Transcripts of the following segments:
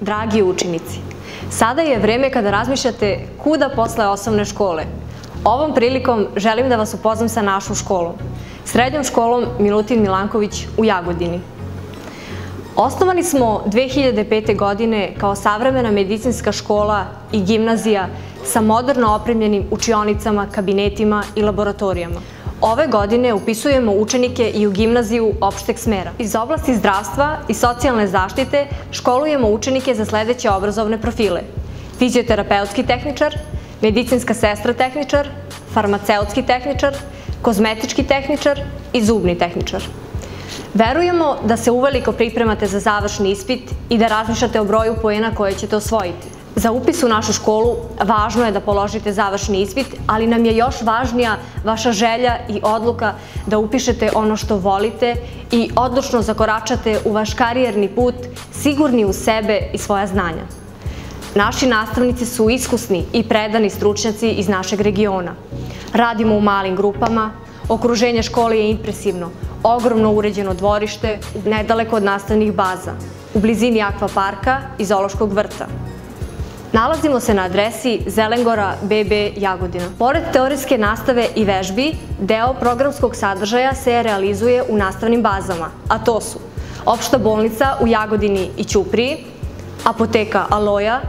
Dragi učenici, sada je vreme kada razmišljate kuda posle osnovne škole. Ovom prilikom želim da vas upoznam sa našom školom, srednjom školom Milutin Milanković u Jagodini. Osnovani smo 2005. godine kao savremena medicinska škola i gimnazija sa moderno opremljenim učionicama, kabinetima i laboratorijama. Ove godine upisujemo učenike i u gimnaziju opšteg smera. Iz oblasti zdravstva i socijalne zaštite školujemo učenike za sledeće obrazovne profile. Fizioterapeutski tehničar, medicinska sestra tehničar, farmaceutski tehničar, kozmetički tehničar i zubni tehničar. Verujemo da se uveliko pripremate za završni ispit i da razmišljate o broju pojena koje ćete osvojiti. Za upis u našu školu važno je da položite završni ispit, ali nam je još važnija vaša želja i odluka da upišete ono što volite i odlučno zakoračate u vaš karijerni put sigurni u sebe i svoja znanja. Naši nastavnici su iskusni i predani stručnjaci iz našeg regiona. Radimo u malim grupama, okruženje škole je impresivno, ogromno uređeno dvorište, nedaleko od nastavnih baza, u blizini akvaparka i zološkog vrta. Nalazimo se na adresi Zelengora BB Jagodina. Pored teorijske nastave i vežbi, deo programskog sadržaja se realizuje u nastavnim bazama, a to su opšta bolnica u Jagodini i Ćupriji, apoteka Aloja,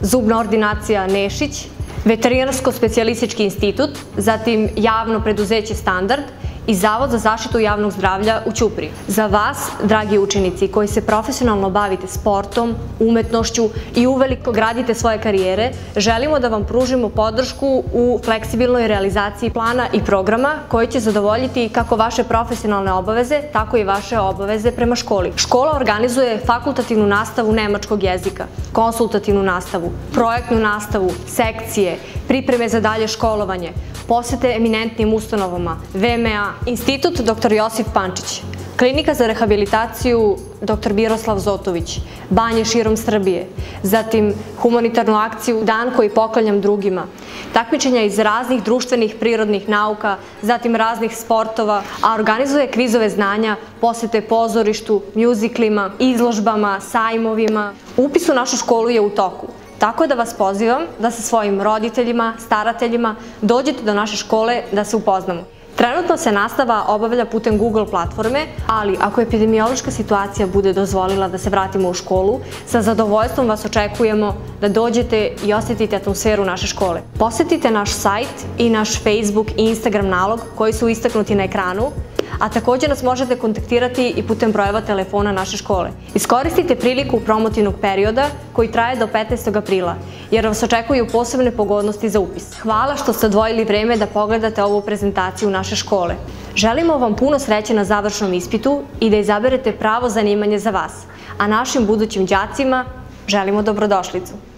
zubna ordinacija Nešić, veterinarsko-specijalistički institut, zatim javno preduzeće Standard i Zavod za zaštitu javnog zdravlja u Ćupri. Za vas, dragi učenici koji se profesionalno bavite sportom, umetnošću i uveliko gradite svoje karijere, želimo da vam pružimo podršku u fleksibilnoj realizaciji plana i programa koji će zadovoljiti kako vaše profesionalne obaveze, tako i vaše obaveze prema školi. Škola organizuje fakultativnu nastavu nemačkog jezika, konsultativnu nastavu, projektnu nastavu, sekcije, pripreme za dalje školovanje, posete eminentnim ustanovama, VMA, Institut dr. Josip Pančić, Klinika za rehabilitaciju dr. Biroslav Zotović, banje širom Srbije, zatim humanitarnu akciju Dan koji poklanjam drugima, takmičenja iz raznih društvenih prirodnih nauka, zatim raznih sportova, a organizuje kvizove znanja, posete pozorištu, mjuziklima, izložbama, sajmovima. Upis u našu školu je u toku. Tako da vas pozivam da sa svojim roditeljima, starateljima dođete do naše škole da se upoznamo. Trenutno se nastava obavlja putem Google platforme, ali ako epidemiološka situacija bude dozvolila da se vratimo u školu, sa zadovoljstvom vas očekujemo da dođete i osetite atmosferu naše škole. Posetite naš sajt i naš Facebook i Instagram nalog koji su istaknuti na ekranu, a takođe nas možete kontaktirati i putem brojeva telefona naše škole. Iskoristite priliku promotivnog perioda koji traje do 15. aprila, jer vas očekuju posebne pogodnosti za upis. Hvala što ste odvojili vreme da pogledate ovu prezentaciju naše škole. Želimo vam puno sreće na završnom ispitu i da izaberete pravo zanimanje za vas, a našim budućim đacima želimo dobrodošlicu.